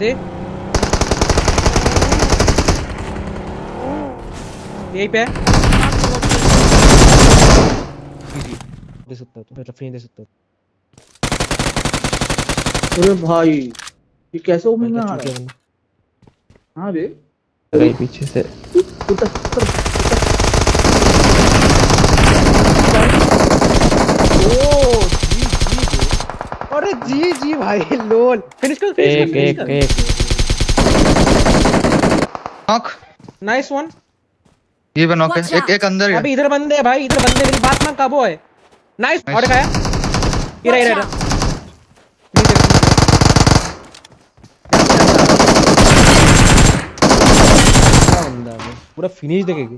दे। यहीं पे दे सकता तू मतलब फिनिश दे सकता अरे भाई ये कैसे ओमिंग में आ रहा है। हाँ बे गई पीछे से। उतर उतर ओ जी जी bro। अरे जी जी भाई लोल। फिनिश कर फिनिश एक कर एक कर। एक। नॉक। नाइस वन ये भी नॉक एक एक अंदर है अभी इधर बंदे हैं भाई इधर बंदे मेरी बात मान काबू है? नाइस और खाया ये रहा ये Watch रहा out. नीचे क्या बंदा है? वो? पूरा फिनिश देखेगी।